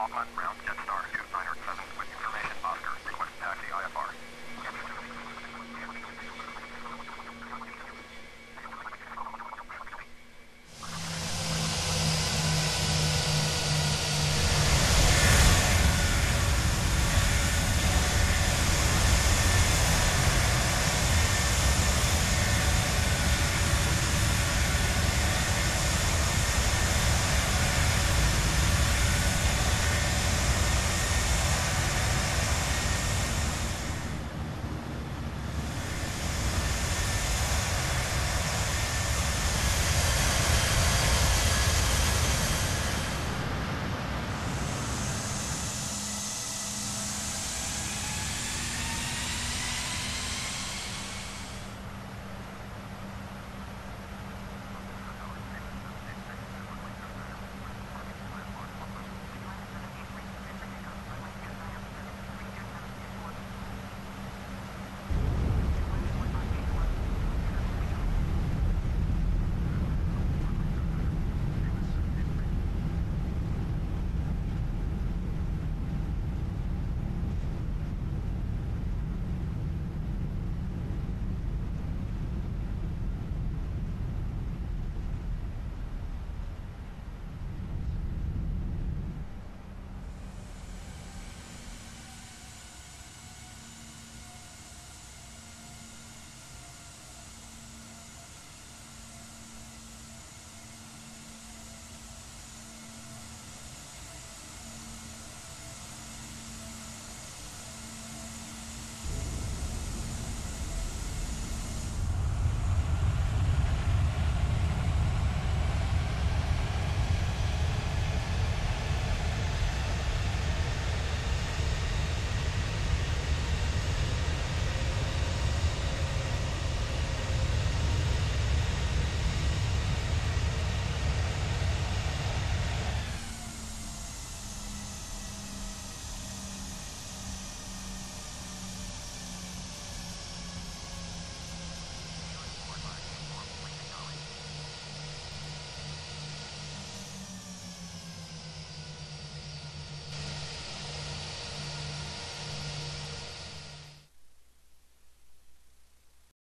All gun round, Jet Star.